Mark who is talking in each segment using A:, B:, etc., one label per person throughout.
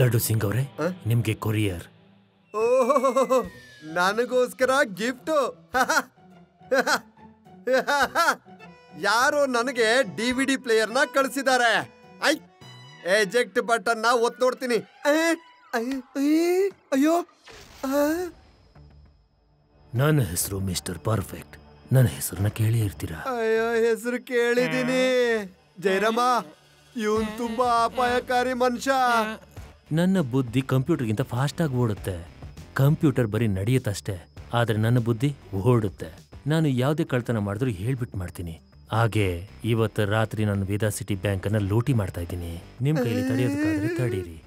A: ಲಡ್ಡು ಸಿಂಗ್ ಅವರೇ? ನಿಮ್ಗೆ ಕೊರಿಯರ್.
B: ಓಹೋ ನನಗೋಸ್ಕರ ಗಿಫ್ಟ್. ಯಾರೋ ನನಗೆ ಡಿ ವಿ ಡಿ ಪ್ಲೇಯರ್ನ ಕಳಿಸಿದ್ದಾರೆ. ಐ ಎಜೆಕ್ಟ್ ಬಟನ್ನ ಒತ್ ನೋಡ್ತೀನಿ ಅಯ್ಯೋ
A: ನನ್ನ ಹೆಸರು ಮಿಸ್ಟರ್ ಪರ್ಫೆಕ್ಟ್. ನನ್ನ ಹೆಸರನ್ನ ಕೇಳಿ ಇರ್ತೀರಾ?
B: ಅಯ್ಯೋ ಹೆಸರು ಕೇಳಿದೀನಿ. ಜೈರಮ್ಮ ಇವನ್ ತುಂಬಾ ಅಪಾಯಕಾರಿ ಮನುಷ್ಯ.
A: ನನ್ನ ಬುದ್ಧಿ ಕಂಪ್ಯೂಟರ್ಗಿಂತ ಫಾಸ್ಟ್ ಆಗಿ ಓಡುತ್ತೆ. ಕಂಪ್ಯೂಟರ್ ಬರೀ ನಡೆಯುತ್ತಷ್ಟೇ, ಆದರೆ ನನ್ನ ಬುದ್ಧಿ ಓಡುತ್ತೆ. ನಾನು ಯಾವುದೇ ಕಳ್ತನ ಮಾಡಿದ್ರು ಹೇಳ್ಬಿಟ್ಟು ಮಾಡ್ತೀನಿ. ಹಾಗೆ ಇವತ್ತು ರಾತ್ರಿ ನಾನು ವೇದಾ ಸಿಟಿ ಬ್ಯಾಂಕ್ ಅನ್ನ ಲೂಟಿ ಮಾಡ್ತಾ ಇದ್ದೀನಿ. ನಿಮ್ಮ ಕೈಲಿ ತಡೆಯೋದಕ್ಕಾದ್ರೆ ತಡೀರಿ.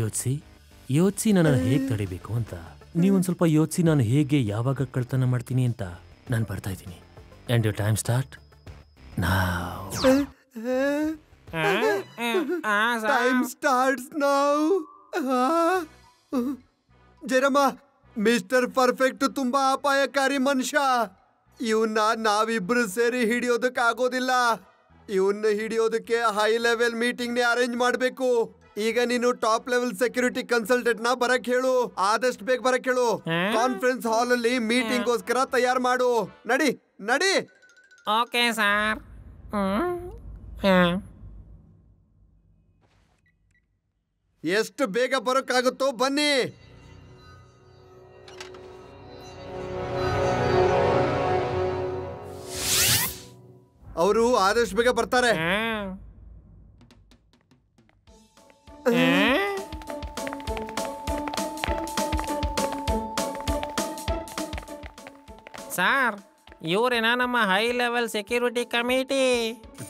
A: ಯೋಚಿಸಿ ಯೋಚಿಸಿ ನನ್ನನ್ನು ಹೇಗೆ ತಡಿಬೇಕು ಅಂತ. ನೀವೊಂದು ಸ್ವಲ್ಪ ಯೋಚಿಸಿ ನಾನು ಹೇಗೆ ಯಾವಾಗ ಕಳ್ತನ ಮಾಡ್ತೀನಿ ಅಂತ. ನಾನು ಬರ್ತಾ ಇದ್ದೀನಿ. And you time start now
B: time starts now ಜರಮ್ಮ mister perfect ತುಂಬಾ ಅಪಾಯಕಾರಿ ಮನುಷ್ಯ. ಇವನ್ನ ನಾವಿಬ್ರು ಸೇರಿ ಹಿಡಿಯೋದಕ್ಕಾಗೋದಿಲ್ಲ ಇವನ್ನ ಹಿಡಿಯೋದಕ್ಕೆ ಹೈ ಲೆವೆಲ್ ಮೀಟಿಂಗ್ ನೇ ಅರೇಂಜ್ ಮಾಡಬೇಕು. ಈಗ ನೀನು ಟಾಪ್ ಲೆವೆಲ್ ಸೆಕ್ಯೂರಿಟಿ ಕನ್ಸಲ್ಟೆಂಟ್ನ ಬರಕ್ ಹೇಳು. ಆದಷ್ಟು ಬೇಗ ಬರಕ್ ಹೇಳು. ಕಾನ್ಫರೆನ್ಸ್ ಹಾಲ್ ಅಲ್ಲಿ ಮೀಟಿಂಗ್ ಗೋಸ್ಕರ ತಯಾರು ಮಾಡು. ನಡಿ ನಡಿ.
C: ಓಕೆ ಸರ್
B: ಎಷ್ಟು ಬೇಗ ಬರೋಕ್ಕಾಗುತ್ತೋ ಬನ್ನಿ. ಅವರು ಆದಷ್ಟು ಬೇಗ ಬರ್ತಾರೆ.
C: ಸರ್ ಇವರೇನಾ ನಮ್ಮ ಹೈ ಲೆವೆಲ್ ಸೆಕ್ಯೂರಿಟಿ ಕಮಿಟಿ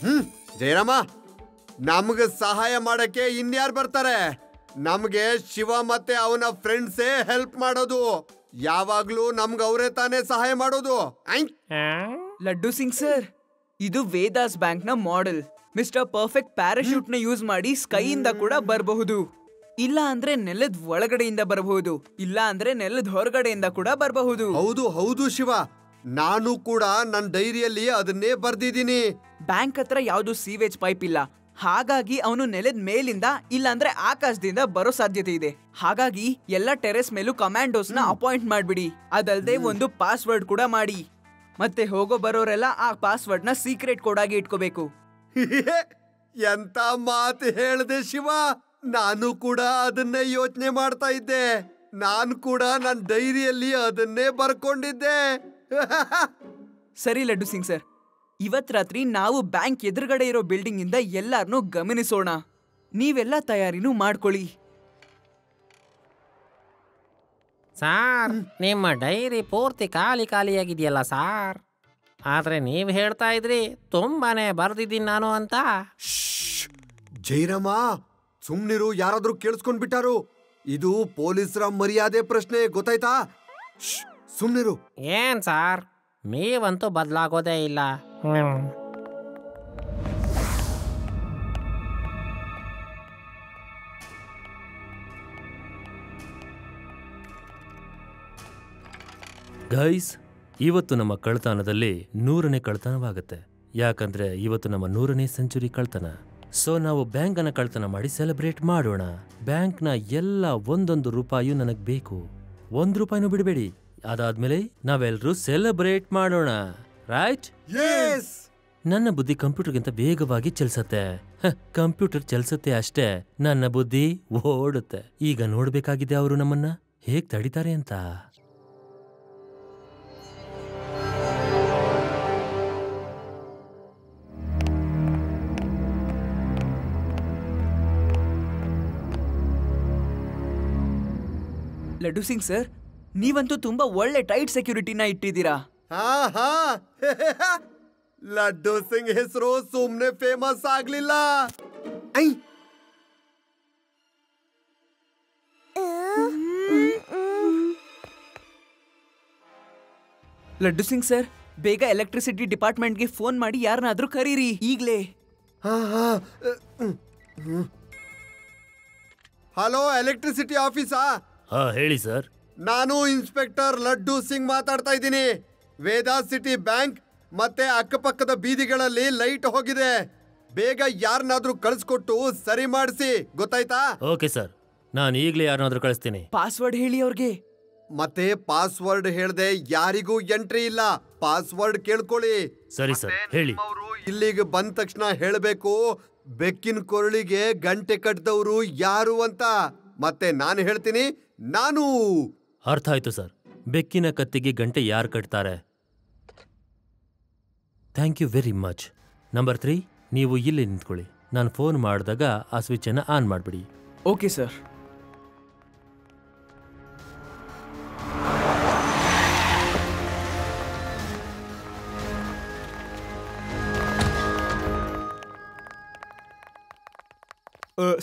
B: ಹ್ಮ್ ಜಯರಾಮ ನಮ್ಗೆ ಸಹಾಯ ಮಾಡಕ್ಕೆ ಇನ್ಯಾರು ಬರ್ತಾರೆ? ನಮ್ಗೆ ಶಿವ ಮತ್ತೆ ಅವನ ಫ್ರೆಂಡ್ಸೇ ಹೆಲ್ಪ್ ಮಾಡೋದು. ಯಾವಾಗ್ಲೂ ನಮ್ಗ ಅವರೇ ತಾನೇ ಸಹಾಯ ಮಾಡೋದು.
D: ಲಡ್ಡು ಸಿಂಗ್ ಸರ್ ಇದು ವೇದಾಸ್ ಬ್ಯಾಂಕ್ನ ಮಾಡೆಲ್ ಮಿಸ್ಟರ್ ಪರ್ಫೆಕ್ಟ್ ಪ್ಯಾರಾಶೂಟ್ನ ಯೂಸ್ ಮಾಡಿ ಸ್ಕೈಯಿಂದ ಕೂಡ ಬರಬಹುದು. ಇಲ್ಲ ಅಂದ್ರೆ ನೆಲದ ಒಳಗಡೆಯಿಂದ ಬರಬಹುದು. ಇಲ್ಲ ಅಂದ್ರೆ ನೆಲದ ಹೊರಗಡೆಯಿಂದ ಕೂಡ ಬರಬಹುದು.
B: ಹೌದು ಹೌದು ಶಿವ. ನಾನು ಕೂಡ ನನ್ನ ಡೈರಿಯಲ್ಲಿ ಅದನ್ನೇ ಬರ್ದಿದ್ದೀನಿ.
D: ಬ್ಯಾಂಕ್ ಹತ್ರ ಯಾವ್ದು ಸೀವೇಜ್ ಪೈಪ್ ಇಲ್ಲ. ಹಾಗಾಗಿ ಅವನು ನೆಲದ ಮೇಲಿಂದ ಇಲ್ಲ ಅಂದ್ರೆ ಆಕಾಶದಿಂದ ಬರೋ ಸಾಧ್ಯತೆ ಇದೆ. ಹಾಗಾಗಿ ಎಲ್ಲ ಟೆರೆಸ್ ಮೇಲೂ ಕಮಾಂಡೋಸ್ನ ಅಪಾಯಿಂಟ್ ಮಾಡ್ಬಿಡಿ. ಅದಲ್ದೆ ಒಂದು ಪಾಸ್ವರ್ಡ್ ಕೂಡ ಮಾಡಿ. ಮತ್ತೆ ಹೋಗೋ ಬರೋರೆಲ್ಲ ಆ ಪಾಸ್ವರ್ಡ್ನ ಸೀಕ್ರೆಟ್ ಕೋಡ್ ಆಗಿ ಇಟ್ಕೋಬೇಕು.
B: ಎಂತ ಮಾತು ಹೇಳ್ದೆ ಶಿವ? ನಾನು ಕೂಡ ಅದನ್ನೇ ಯೋಚನೆ ಮಾಡ್ತಾ ಇದ್ದೆ. ನಾನು ಕೂಡ ನನ್ನ ಡೈರಿಯಲ್ಲಿ ಅದನ್ನೇ ಬರ್ಕೊಂಡಿದ್ದೆ.
D: ಸರಿ ಲಡ್ಡು ಸಿಂಗ್ ಸರ್. ಇವತ್ ರಾತ್ರಿ ನಾವು ಬ್ಯಾಂಕ್ ಎದುರುಗಡೆ ಇರೋ ಬಿಲ್ಡಿಂಗ್ ಇಂದ ಎಲ್ಲಾರನ್ನೂ ಗಮನಿಸೋಣ. ನೀವೆಲ್ಲ ತಯಾರಿನೂ ಮಾಡ್ಕೊಳ್ಳಿ.
C: ಸಾರ್ ನಿಮ್ಮ ಡೈರಿ ಪೂರ್ತಿ ಖಾಲಿ ಖಾಲಿಯಾಗಿದೆಯಲ್ಲ ಸಾರ್? ಆದರೆ ನೀವು ಹೇಳ್ತಾ ಇದ್ರಿ ತುಂಬಾನೇ ಬರ್ದಿದ್ದೀನಿ ನಾನು ಅಂತ.
B: ಜೈರಮ್ಮ ಸುಮ್ನಿರು ಯಾರಾದ್ರೂ ಕೇಳಿಸ್ಕೊಂಡ್ ಬಿಟ್ಟಾರು. ಇದು ಪೊಲೀಸರ ಮರ್ಯಾದೆ ಪ್ರಶ್ನೆ ಗೊತ್ತಾಯ್ತಾ? ಸುಮ್ನಿರು.
C: ಏನ್ ಸಾರ್? ನೀವಂತೂ ಬದಲಾಗೋದೇ ಇಲ್ಲ.
A: ಗೈಸ್ ಇವತ್ತು ನಮ್ಮ ಕಳ್ತನದಲ್ಲಿ ನೂರನೇ ಕಳ್ತನವಾಗುತ್ತೆ. ಯಾಕಂದ್ರೆ ಇವತ್ತು ನಮ್ಮ ನೂರನೇ ಸೆಂಚುರಿ ಕಳ್ತನ. ಸೊ ನಾವು ಬ್ಯಾಂಕನ್ನ ಅನ್ನ ಕಳ್ತನ ಮಾಡಿ ಸೆಲೆಬ್ರೇಟ್ ಮಾಡೋಣ. ಬ್ಯಾಂಕ್ನ ಎಲ್ಲ ಒಂದೊಂದು ರೂಪಾಯಿಯೂ ನನಗೆ ಬೇಕು. ಒಂದು ರೂಪಾಯಿನೂ ಬಿಡಬೇಡಿ. ಅದಾದ್ಮೇಲೆ ನಾವೆಲ್ಲರೂ ಸೆಲೆಬ್ರೇಟ್ ಮಾಡೋಣ. ರೈಟ್
B: ಎಸ್
A: ನನ್ನ ಬುದ್ಧಿ ಕಂಪ್ಯೂಟರ್ಗಿಂತ ವೇಗವಾಗಿ ಚಲಿಸತ್ತೆ. ಹ, ಕಂಪ್ಯೂಟರ್ ಚಲಿಸುತ್ತೆ ಅಷ್ಟೇ. ನನ್ನ ಬುದ್ಧಿ ಓಡುತ್ತೆ. ಈಗ ನೋಡ್ಬೇಕಾಗಿದೆ ಅವರು ನಮ್ಮನ್ನ. ಹೇಗ್ ತಡಿತಾರೆ ಅಂತ.
D: ಲಡ್ಡು ಸಿಂಗ್ ಸರ್ ನೀವಂತೂ ತುಂಬಾ ಒಳ್ಳೆ ಟೈಟ್ ಸೆಕ್ಯೂರಿಟಿನ ಇಟ್ಟಿದ್ದೀರಾ?
B: ಹಾ ಹಾ. ಲಡ್ಡು ಸಿಂಗ್ ಹೆಸರು ಸುಮ್ನೆ ಫೇಮಸ್ ಆಗ್ಲಿಲ್ಲ. ಐ.
D: ಲಡ್ಡು ಸಿಂಗ್ ಸರ್ ಬೇಗ ಎಲೆಕ್ಟ್ರಿಸಿಟಿ ಡಿಪಾರ್ಟ್ಮೆಂಟ್ಗೆ ಫೋನ್ ಮಾಡಿ ಯಾರನ್ನಾದ್ರೂ ಕರೀರಿ ಈಗ್ಲೇ.
B: ಹಾ ಹಾ. ಹಲೋ ಎಲೆಕ್ಟ್ರಿಸಿಟಿ ಆಫೀಸಾ?
A: ಹಾ ಹೇಳಿ ಸರ್.
B: ನಾನು ಇನ್ಸ್ಪೆಕ್ಟರ್ ಲಡ್ಡು ಸಿಂಗ್ ಮಾತಾಡ್ತಾ ಇದ್ದೀನಿ. ವೇದಾ ಸಿಟಿ ಬ್ಯಾಂಕ್ ಮತ್ತೆ ಅಕ್ಕಪಕ್ಕದ ಬೀದಿಗಳಲ್ಲಿ ಲೈಟ್ ಹೋಗಿದೆ. ಬೇಗ ಯಾರನ್ನಾದ್ರೂ ಕಳಿಸ್ಕೊಟ್ಟು ಸರಿ ಮಾಡಿಸಿ ಗೊತ್ತಾಯ್ತಾ?
A: Okay sir. ನಾನು ಈಗಲೇ ಯಾರನ್ನಾದ್ರೂ ಕಳಿಸ್ತೀನಿ.
D: ಪಾಸ್ವರ್ಡ್ ಹೇಳಿ ಅವ್ರಿಗೆ.
B: ಮತ್ತೆ ಪಾಸ್ವರ್ಡ್ ಹೇಳದೆ ಯಾರಿಗೂ ಎಂಟ್ರಿ ಇಲ್ಲ. ಪಾಸ್ವರ್ಡ್ ಕೇಳ್ಕೊಳ್ಳಿ.
A: ಸರಿ ಸರ್ ಹೇಳಿ.
B: ಅವ್ರು ಇಲ್ಲಿಗೆ ಬಂದ ತಕ್ಷಣ ಹೇಳಬೇಕು ಬೆಕ್ಕಿನ ಕೊರಳಿಗೆ ಗಂಟೆ ಕಟ್ಟದವರು ಯಾರು ಅಂತ. ಮತ್ತೆ ನಾನು ಹೇಳ್ತೀನಿ ನಾನು
A: ಅರ್ಥ ಆಯ್ತು ಸರ್. ಬೆಕ್ಕಿನ ಕತ್ತಿಗೆ ಗಂಟೆ ಯಾರು ಕಟ್ತಾರೆ? Thank you very much number three ನೀವು ಇಲ್ಲಿ ನಿಂತ್ಕೊಳ್ಳಿ. ನಾನು ಫೋನ್ ಮಾಡಿದಾಗ ಆ ಸ್ವಿಚ್ಚನ್ನು ಆನ್ ಮಾಡಿಬಿಡಿ.
D: ಓಕೆ ಸರ್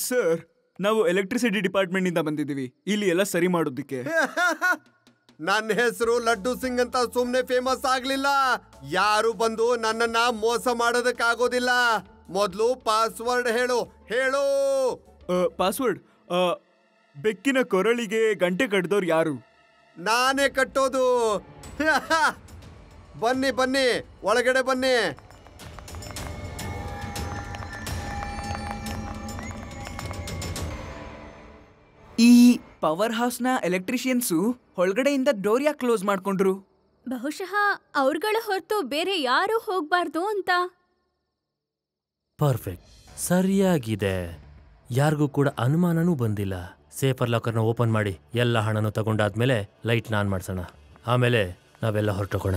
D: ಸರ್ ನಾವು ಎಲೆಕ್ಟ್ರಿಸಿಟಿ ಡಿಪಾರ್ಟ್ಮೆಂಟ್ ಇಂದ ಬಂದಿದ್ದೀವಿ. ಇಲ್ಲಿ ಎಲ್ಲ ಸರಿ ಮಾಡೋದಕ್ಕೆ.
B: ನನ್ನ ಹೆಸರು ಲಡ್ಡು ಸಿಂಗ್ ಅಂತ ಸುಮ್ನೆ ಫೇಮಸ್ ಆಗ್ಲಿಲ್ಲ. ಯಾರು ಬಂದು ನನ್ನನ್ನ ಮೋಸ ಮಾಡೋದಕ್ಕಾಗೋದಿಲ್ಲ. ಮೊದಲು ಪಾಸ್ವರ್ಡ್ ಹೇಳು ಹೇಳು.
D: ಪಾಸ್ವರ್ಡ್ ಬೆಕ್ಕಿನ ಕೊರಳಿಗೆ ಗಂಟೆ ಕಟ್ಟಿದವ್ರು ಯಾರು?
B: ನಾನೇ ಕಟ್ಟೋದು. ಬನ್ನಿ ಬನ್ನಿ ಒಳಗಡೆ ಬನ್ನಿ.
D: ಈ ಪವರ್ ಹೌಸ್ನ ಎಲೆಕ್ಟ್ರಿಷಿಯನ್ಸು ಒಳಗಡೆಯಿಂದ ಡೋರ್ ಯಾಕೆ ಕ್ಲೋಸ್ ಮಾಡ್ಕೊಂಡ್ರು.
E: ಬಹುಶಃ ಅವ್ರುಗಳ ಹೊರತು ಬೇರೆ ಯಾರೂ ಹೋಗ್ಬಾರ್ದು ಅಂತ.
A: ಪರ್ಫೆಕ್ಟ್ ಸರಿಯಾಗಿದೆ. ಯಾರಿಗೂ ಕೂಡ ಅನುಮಾನನೂ ಬಂದಿಲ್ಲ. ಸೇಫರ್ ಲಾಕರ್ನ ಓಪನ್ ಮಾಡಿ ಎಲ್ಲ ಹಣನು ತಗೊಂಡಾದ್ಮೇಲೆ ಲೈಟ್ನ ಆನ್ ಮಾಡ್ಸೋಣ. ಆಮೇಲೆ ನಾವೆಲ್ಲ ಹೊರಟೋಗೋಣ.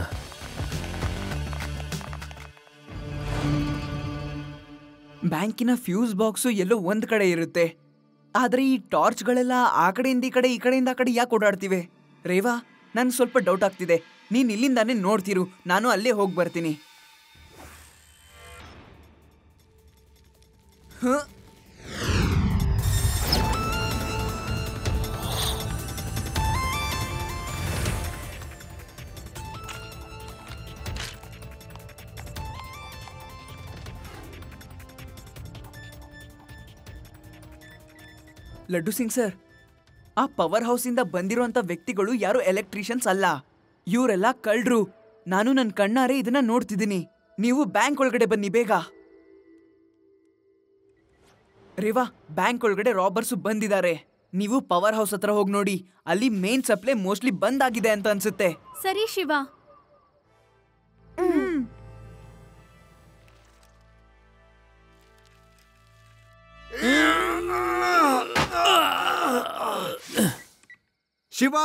D: ಬ್ಯಾಂಕಿನ ಫ್ಯೂಸ್ ಬಾಕ್ಸು ಎಲ್ಲೋ ಒಂದು ಕಡೆ ಇರುತ್ತೆ. ಆದ್ರೆ ಈ ಟಾರ್ಚ್ಗಳೆಲ್ಲ ಆ ಕಡೆಯಿಂದ ಈ ಕಡೆ, ಈ ಕಡೆಯಿಂದ ಆ ಕಡೆ ಯಾಕೆ ಓಡಾಡ್ತಿವೆ? ರೇವಾ ನನ್ ಸ್ವಲ್ಪ ಡೌಟ್ ಆಗ್ತಿದೆ. ನೀನು ಇಲ್ಲಿಂದಾನೇ ನೋಡ್ತಿರು. ನಾನು ಅಲ್ಲೇ ಹೋಗಿ ಬರ್ತೀನಿ. ಲಡ್ಡು ಸಿಂಗ್ ಸರ್. ಆ ಪವರ್ ಹೌಸಿಂದ ಬಂದಿರುವಂತ ವ್ಯಕ್ತಿಗಳು ಯಾರು ಎಲೆಕ್ಟ್ರಿಷಿಯನ್ಸ್ ಅಲ್ಲ. ಇವರೆಲ್ಲ ಕಳ್ರು ನಾನು ನನ್ನ ಕಣ್ಣಾರೆ ಇದನ್ನ ನೋಡ್ತಿದ್ದೀನಿ. ನೀವು ಬ್ಯಾಂಕ್ ಒಳಗಡೆ ಬನ್ನಿ ಬೇಗ. ರೇವಾ ಬ್ಯಾಂಕ್ ಒಳಗಡೆ ರಾಬರ್ಸು ಬಂದಿದ್ದಾರೆ. ನೀವು ಪವರ್ ಹೌಸ್ ಹತ್ರ ಹೋಗಿ ನೋಡಿ. ಅಲ್ಲಿ ಮೇನ್ ಸಪ್ಲೈ ಮೋಸ್ಟ್ಲಿ ಬಂದ್ ಆಗಿದೆ ಅಂತ ಅನ್ಸುತ್ತೆ.
E: ಸರಿ ಶಿವ.
B: ಶಿವ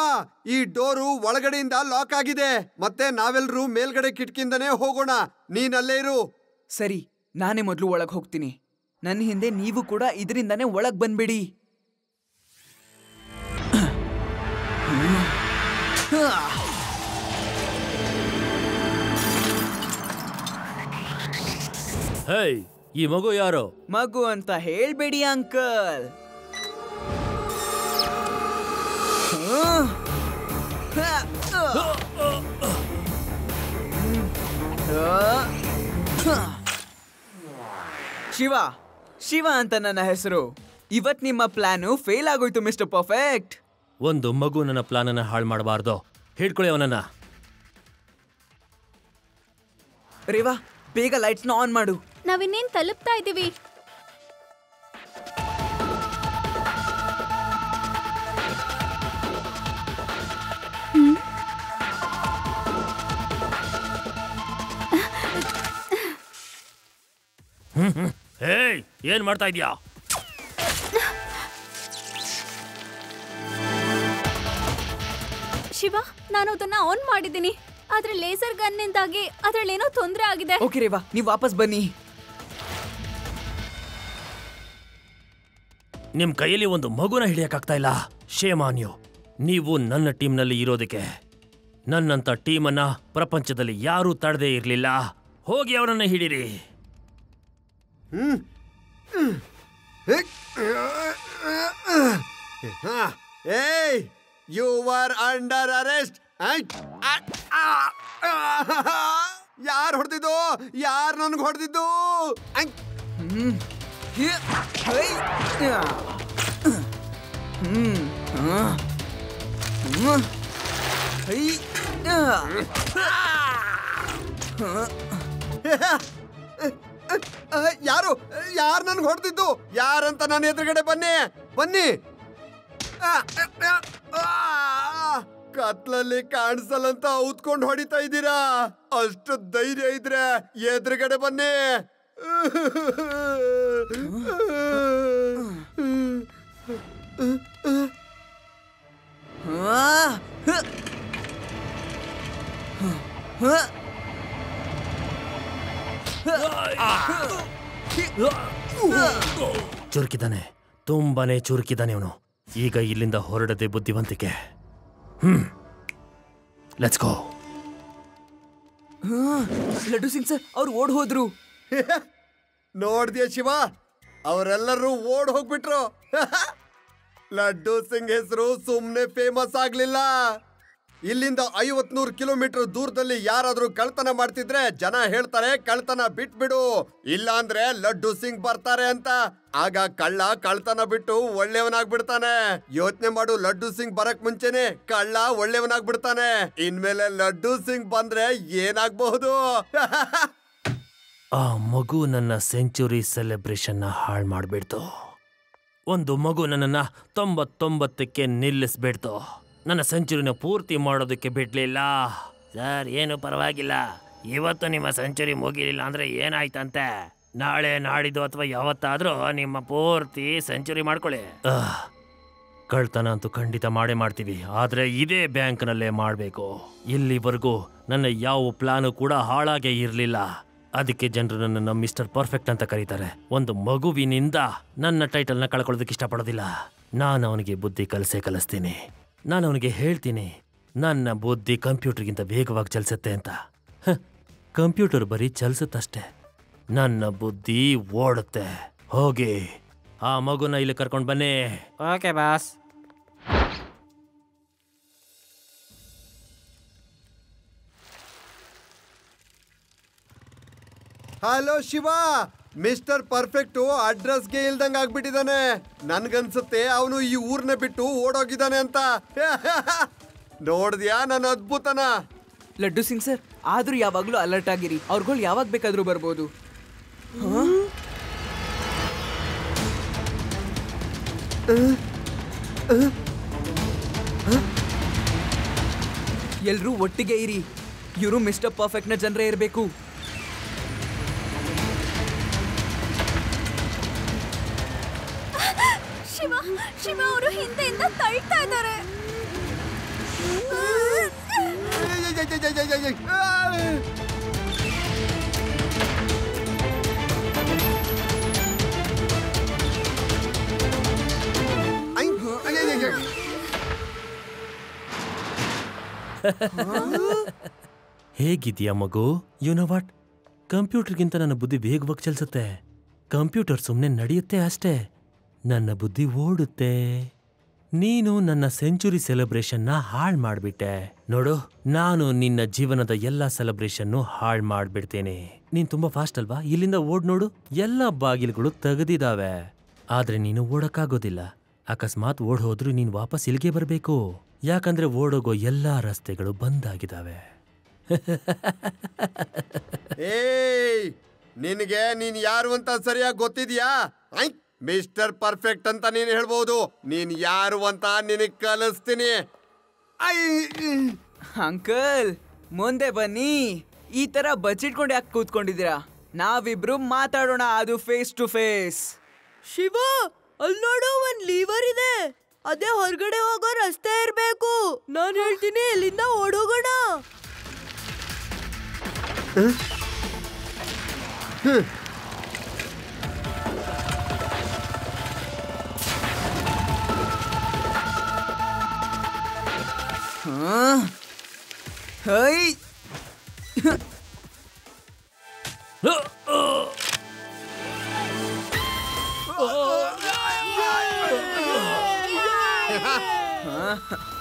B: ಈ ಡೋರು ಒಳಗಡೆಯಿಂದ ಲಾಕ್ ಆಗಿದೆ. ಮತ್ತೆ ನಾವೆಲ್ಲರೂ ಮೇಲ್ಗಡೆ ಕಿಟಕಿಯಿಂದನೇ ಹೋಗೋಣ. ನೀನಲ್ಲೇ ಅಲ್ಲೇ ಇರು.
D: ಸರಿ ನಾನೇ ಮೊದಲು ಒಳಗೆ ಹೋಗ್ತೀನಿ. ನನ್ನ ಹಿಂದೆ ನೀವು ಕೂಡ ಇದರಿಂದನೇ ಒಳಗೆ ಬಂದ್ಬಿಡಿ.
A: ಹೇಯ್ ಈ ಮಗು ಯಾರು?
D: ಮಗು ಅಂತ ಹೇಳ್ಬೇಡಿ ಅಂಕಲ್. ಶಿವ ಶಿವ ಅಂತ ನನ್ನ ಹೆಸರು. ಇವತ್ ನಿಮ್ಮ ಪ್ಲಾನು ಫೇಲ್ ಆಗೋಯ್ತು ಮಿಸ್ಟರ್ ಪರ್ಫೆಕ್ಟ್.
A: ಒಂದು ಮಗು ನನ್ನ ಪ್ಲಾನನ್ನ ಹಾಳು ಮಾಡಬಾರ್ದು. ಹಿಡ್ಕೊಳ್ಳಿ ಅವನನ್ನ.
D: ರೇವಾ ಬೇಗ ಲೈಟ್ಸ್ನ ಆನ್ ಮಾಡು.
E: ನಾವಿನ್ನೇನ್ ತಲುಪ್ತಾ ಇದ್ದೀವಿ?
A: ಹೇಯ್ ಏನ್ ಮಾಡ್ತಾ ಇದೀಯಾ?
E: ಶಿವ ನಾನು ಅದನ್ನ ಆನ್ ಮಾಡಿದ್ದೀನಿ. ಆದ್ರೆ ಲೇಸರ್ ಗನ್ನಿಂದಾಗಿ ಅದ್ರಲ್ಲೇನೋ ತೊಂದರೆ ಆಗಿದೆ.
D: ಓಕೆ ರೇವಾ ನೀವು ವಾಪಸ್ ಬನ್ನಿ.
A: ನಿಮ್ ಕೈಯಲ್ಲಿ ಒಂದು ಮಗುನ ಹಿಡಿಯಕ್ಕಾಗ್ತಾ ಇಲ್ಲ. ಶೇಮಾನ್ಯು ನೀವು ನನ್ನ ಟೀಮ್ನಲ್ಲಿ ಇರೋದಕ್ಕೆ. ನನ್ನಂತ ಟೀಮನ್ನ ಪ್ರಪಂಚದಲ್ಲಿ ಯಾರೂ ತಡದೇ ಇರಲಿಲ್ಲ. ಹೋಗಿ ಅವರನ್ನು ಹಿಡೀರಿ.
B: ಏಯ್ ಯು ಆರ್ ಅಂಡರ್ ಅರೆಸ್ಟ್ ಯಾರು ಹೊಡೆದಿದ್ದು ಯಾರು ನನ್ಗೆ ಹೊಡೆದಿದ್ದು
D: ಹ್ಮ್. ಹೇ, ಹೈ.
B: ಯಾರು? ಯಾರು ನನ್ಗೆ ಹೊಡೆದಿದ್ದು? ಯಾರಂತ ನನ್ನ ಎದುರುಗಡೆ ಬನ್ನಿ. ಬನ್ನಿ. ಕತ್ಲಲ್ಲಿ ಕಾಣಿಸಲ್ಲಂತ ಔತ್ಕೊಂಡು ಹೊಡಿತಾ ಇದ್ದೀರಾ? ಅಷ್ಟು ಧೈರ್ಯ ಇದ್ರೆ ಎದುರುಗಡೆ ಬನ್ನಿ.
D: ಹ.
A: ಚುರುಕಿದ್ದಾನೆ. ತುಂಬಾನೇ ಚುರುಕಿದ್ದಾನೆ ಅವನು. ಈಗ ಇಲ್ಲಿಂದ ಹೊರಡದೆ ಬುದ್ಧಿವಂತಿಕೆ. ಹ್ಮ್. Let's go
D: Laddu Singh sir ಅವ್ರು ಓಡ್ ಹೋದ್ರು.
B: ನೋಡ್ದ್ಯಾ ಶಿವ? ಅವರೆಲ್ಲರೂ ಓಡ್ ಹೋಗ್ಬಿಟ್ರು. ಲಡ್ಡು ಸಿಂಗ್ ಹೆಸರು ಸುಮ್ನೆ ಫೇಮಸ್ ಆಗ್ಲಿಲ್ಲ. ಇಲ್ಲಿಂದ ಐವತ್ನೂರು ಕಿಲೋಮೀಟರ್ ದೂರದಲ್ಲಿ ಯಾರಾದ್ರೂ ಕಳ್ತನ ಮಾಡ್ತಿದ್ರೆ ಜನ ಹೇಳ್ತಾರೆ ಕಳ್ತನ ಬಿಟ್ಬಿಡು. ಇಲ್ಲ ಅಂದ್ರೆ ಲಡ್ಡು ಸಿಂಗ್ ಬರ್ತಾರೆ ಅಂತ. ಆಗ ಕಳ್ಳ ಕಳ್ತನ ಬಿಟ್ಟು ಒಳ್ಳೆಯವನಾಗ್ಬಿಡ್ತಾನೆ. ಯೋಚನೆ ಮಾಡು, ಲಡ್ಡು ಸಿಂಗ್ ಬರಕ್ ಮುಂಚೆನೆ ಕಳ್ಳ ಒಳ್ಳೆಯವನಾಗ್ಬಿಡ್ತಾನೆ. ಇನ್ಮೇಲೆ ಲಡ್ಡು ಸಿಂಗ್ ಬಂದ್ರೆ ಏನಾಗ್ಬಹುದು?
A: ಆ ಮಗು ನನ್ನ ಸೆಂಚುರಿ ಸೆಲೆಬ್ರೇಷನ್ನ ಹಾಳು ಮಾಡ್ಬಿಡ್ತು. ಒಂದು ಮಗು ನನ್ನನ್ನು ತೊಂಬತ್ತೊಂಬತ್ತಕ್ಕೆ ನಿಲ್ಲಿಸ್ಬಿಡ್ತು. ನನ್ನ ಸೆಂಚುರಿನ ಪೂರ್ತಿ ಮಾಡೋದಕ್ಕೆ ಬಿಡಲಿಲ್ಲ. ಸರ್, ಏನು ಪರವಾಗಿಲ್ಲ. ಇವತ್ತು ನಿಮ್ಮ ಸೆಂಚುರಿ ಮುಗಿಲಿಲ್ಲ ಅಂದ್ರೆ ಏನಾಯ್ತಂತೆ? ನಾಳೆ ನಾಡಿದ್ದು ಅಥವಾ ಯಾವತ್ತಾದರೂ ನಿಮ್ಮ ಪೂರ್ತಿ ಸೆಂಚುರಿ ಮಾಡ್ಕೊಳ್ಳಿ. ಕಳ್ತನ ಅಂತೂ ಖಂಡಿತ ಮಾಡೇ ಮಾಡ್ತೀವಿ. ಆದ್ರೆ ಇದೇ ಬ್ಯಾಂಕ್ನಲ್ಲೇ ಮಾಡಬೇಕು. ಇಲ್ಲಿವರೆಗೂ ನನ್ನ ಯಾವ ಪ್ಲಾನು ಕೂಡ ಹಾಳಾಗೇ ಇರಲಿಲ್ಲ. ಅದಕ್ಕೆ ಜನರು ನನ್ನನ್ನು ಮಿಸ್ಟರ್ ಪರ್ಫೆಕ್ಟ್ ಅಂತ ಕರೀತಾರೆ. ಒಂದು ಮಗುವಿನಿಂದ ನನ್ನ ಟೈಟಲ್ನ ಕಳ್ಕೊಳ್ಳೋದಕ್ಕೆ ಇಷ್ಟಪಡೋದಿಲ್ಲ. ನಾನು ಅವನಿಗೆ ಬುದ್ಧಿ ಕಲಸೇ ಕಲಿಸ್ತೀನಿ. ನಾನು ಅವನಿಗೆ ಹೇಳ್ತೀನಿ ನನ್ನ ಬುದ್ಧಿ ಕಂಪ್ಯೂಟರ್ಗಿಂತ ವೇಗವಾಗಿ ಚಲಿಸುತ್ತೆ ಅಂತ. ಕಂಪ್ಯೂಟರ್ ಬರೀ ಚಲಿಸುತ್ತಷ್ಟೇ ನನ್ನ ಬುದ್ಧಿ ಓಡುತ್ತೆ. ಹೋಗಿ ಆ ಮಗುನ ಇಲ್ಲಿ ಕರ್ಕೊಂಡು ಬನ್ನಿ.
C: Okay boss.
B: Hello Shiva! Mister perfect ಅಡ್ರೆಸ್ಗೆ ಇಲ್ದಂಗೆ ಆಗ್ಬಿಟ್ಟಿದ್ದಾನೆ ನನ್ಗನ್ಸುತ್ತೆ ಅವನು ಈ ಊರ್ನ ಬಿಟ್ಟು ಓಡೋಗಿದ್ದಾನೆ ಅಂತ. ನೋಡಿದ್ಯಾ ನನ್ನ ಅದ್ಭುತನ?
D: ಲಡ್ಡು ಸಿಂಗ್ ಸರ್, ಆದ್ರೂ ಯಾವಾಗ್ಲೂ ಅಲರ್ಟ್ ಆಗಿರಿ. ಅವ್ರಗಳು ಯಾವಾಗ ಬೇಕಾದ್ರೂ ಬರ್ಬೋದು. ಎಲ್ರೂ ಒಟ್ಟಿಗೆ ಇರಿ. ಇವರು ಮಿಸ್ಟರ್ ಪರ್ಫೆಕ್ಟ್ನ ಜನರೇ ಇರಬೇಕು.
E: ಶಿವ ಶಿವ ಅವರು ಹಿಂದೆಯಿಂದ ತಳ್ತಾ ಇದ್ದಾರೆ.
A: ಹೇಗಿದ್ಯಾ ಮಗು? ಯು ನೋ ವಾಟ್ ಕಂಪ್ಯೂಟರ್ಗಿಂತ ನನ್ನ ಬುದ್ಧಿ ವೇಗವಾಗಿ ಚಲಿಸುತ್ತೆ. ಕಂಪ್ಯೂಟರ್ ಸುಮ್ಮನೆ ನಡೆಯುತ್ತೆ ಅಷ್ಟೇ. ನನ್ನ ಬುದ್ಧಿ ಓಡುತ್ತೆ. ನೀನು ನನ್ನ ಸೆಂಚುರಿ ಸೆಲೆಬ್ರೇಷನ್ನ ಹಾಳು ಮಾಡಿಬಿಟ್ಟೆ. ನೋಡು, ನಾನು ನಿನ್ನ ಜೀವನದ ಎಲ್ಲ ಸೆಲೆಬ್ರೇಷನ್ನು ಹಾಳು ಮಾಡಿಬಿಡ್ತೇನೆ. ನೀನು ತುಂಬ ಫಾಸ್ಟ್ ಅಲ್ವಾ? ಇಲ್ಲಿಂದ ಓಡ್ ನೋಡು. ಎಲ್ಲ ಬಾಗಿಲುಗಳು ತೆಗೆದಿದ್ದಾವೆ ಆದರೆ ನೀನು ಓಡಕ್ಕಾಗೋದಿಲ್ಲ. ಅಕಸ್ಮಾತ್ ಓಡ್ ಹೋದ್ರೂ ನೀನು ವಾಪಸ್ ಇಲ್ಲಿಗೆ ಬರಬೇಕು. ಯಾಕಂದ್ರೆ ಓಡೋಗೋ ಎಲ್ಲ ರಸ್ತೆಗಳು ಬಂದಾಗಿದ್ದಾವೆ
B: ಏಯ್, ನಿನಗೆ ನೀನು ಯಾರು ಅಂತ ಸರಿಯಾಗಿ ಗೊತ್ತಿದ್ಯಾ? ಐ ಮಿಸ್ಟರ್ ಪರ್ಫೆಕ್ಟ್ ಅಂತ ನೀನು ಹೇಳ್ಬೋದು. ನೀನ್ ಯಾರು ಅಂತ ನಿನಗೆ ಕಲಿಸ್ತೀನಿ. ಐ.
D: ಅಂಕಲ್ ಮುಂದೆ ಬನ್ನಿ. ಈ ತರ ಬಚ್ಚಿಟ್ಕೊಂಡು ಯಾಕೆ ಕೂತ್ಕೊಂಡಿದ್ದೀರಾ? ನಾವಿಬ್ರು ಮಾತಾಡೋಣ ಅದು ಫೇಸ್ ಟು ಫೇಸ್
F: ಶಿವ ಅಲ್ಲಿ ನೋಡು ಒಂದ್ ಲೀವರ್ ಇದೆ. ಅದೇ ಹೊರಗಡೆ ಹೋಗೋ ರಸ್ತೆ ಇರಬೇಕು. ನಾನು ಹೇಳ್ತೀನಿ ಇಲ್ಲಿಂದ ಓಡೋಗೋಣ.
D: ಹೈ
F: ಶಿವ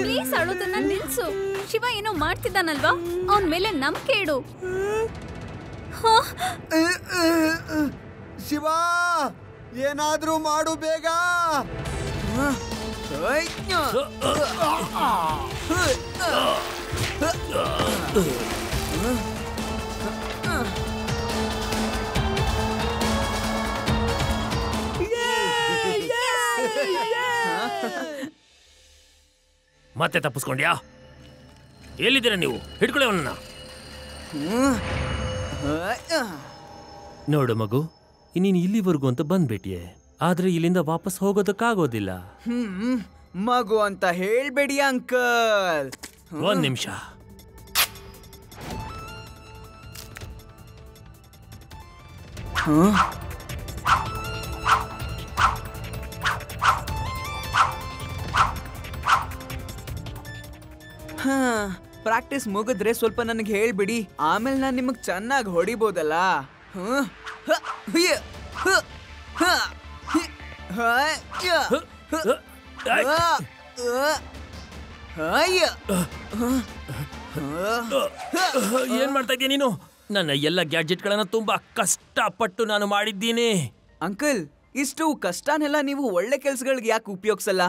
E: ಪ್ಲೀಸ್ ಅಳೋದನ್ನ ನಿಲ್ಸು. ಶಿವ ಏನೋ ಮಾಡ್ತಿದ್ದಾನಲ್ವಾ? ಅವನ ಮೇಲೆ ನಂಬಿಕೆ ಇಡು.
B: ಶಿವ ಏನಾದ್ರೂ ಮಾಡು ಬೇಗ.
A: ಮತ್ತೆ ತಪ್ಪಿಸ್ಕೊಂಡ್ಯಾ? ಎಲ್ಲಿದ್ದೀರಾ ನೀವು? ಹಿಡ್ಕೊಳ್ಳಿ ಅವನನ್ನ. ನೋಡು ಮಗು ನೀನು ಇಲ್ಲಿವರೆಗೂ ಅಂತ ಬಂದ್ಬಿಟ್ಟಿಯೆ. ಆದ್ರೆ ಇಲ್ಲಿಂದ ವಾಪಸ್ ಹೋಗೋದಕ್ಕಾಗೋದಿಲ್ಲ.
D: ಹ್ಮ್ ಮಗು ಅಂತ ಹೇಳ್ಬೇಡಿ ಅಂಕಲ್.
A: ಒಂದ್ ನಿಮಿಷ.
D: ಹಾ ಪ್ರಾಕ್ಟೀಸ್ ಮುಗಿದ್ರೆ ಸ್ವಲ್ಪ ನನಗೆ ಹೇಳ್ಬಿಡಿ. ಆಮೇಲೆ ನಾನು ನಿಮಗೆ ಚೆನ್ನಾಗಿ ಹೊಡಿಬೋದಲ್ಲ. ಹ್ಮ್.
A: ಏನ್ ಮಾಡ್ತಾ ಇದೀಯ ನೀನು ನನ್ನ ಎಲ್ಲ ಗ್ಯಾಡ್ಜೆಟ್ಗಳನ್ನು ತುಂಬಾ ಕಷ್ಟಪಟ್ಟು ನಾನು ಮಾಡಿದ್ದೀನಿ
D: ಅಂಕಲ್ ಇಷ್ಟು ಕಷ್ಟನೆಲ್ಲ ನೀವು ಒಳ್ಳೆ ಕೆಲ್ಸಗಳಿಗೆ ಯಾಕೆ ಉಪಯೋಗಿಸಲ್ಲ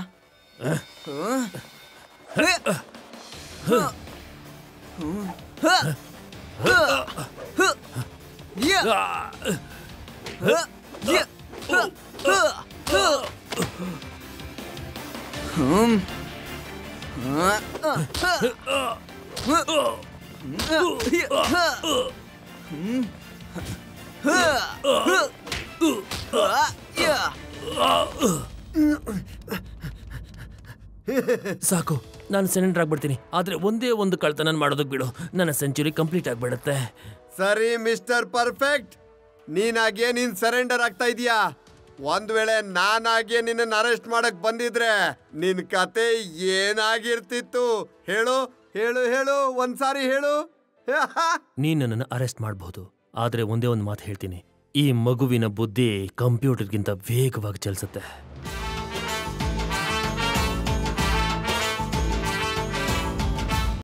A: ಸಾಕು, ನಾನು ಸರೆಂಡರ್ ಆಗ್ಬಿಡ್ತೀನಿ. ಆದ್ರೆ ಒಂದೇ ಒಂದು ಕಳ್ತನ ಮಾಡೋದಕ್ ಬಿಡು. ನನ್ನ ಸೆಂಚುರಿ ಕಂಪ್ಲೀಟ್ ಆಗ್ಬಿಡುತ್ತೆ.
B: ಸರಿ, ಮಿಸ್ಟರ್ ಪರ್ಫೆಕ್ಟ್. ನೀನಾಗೆ ನೀನ್ ಸರೆಂಡರ್ ಆಗ್ತಾ ಇದೀಯಾ? ಒಂದ್ ವೇಳೆ ನಾನಾಗಿ ನಿನ್ನ ಅರೆಸ್ಟ್ ಮಾಡಕ್ ಬಂದಿದ್ರೆ ನಿನ್ ಕತೆ ಏನಾಗಿರ್ತಿತ್ತು? ಹೇಳು ಹೇಳು ಹೇಳು, ಒಂದ್ಸಾರಿ ಹೇಳು.
A: ನೀನ್ ನನ್ನನ್ನು ಅರೆಸ್ಟ್ ಮಾಡಬಹುದು ಆದ್ರೆ ಒಂದೇ ಒಂದು ಮಾತು ಹೇಳ್ತೀನಿ. ಈ ಮಗುವಿನ ಬುದ್ಧಿ ಕಂಪ್ಯೂಟರ್ಗಿಂತ ವೇಗವಾಗಿ ಚಲಿಸುತ್ತೆ.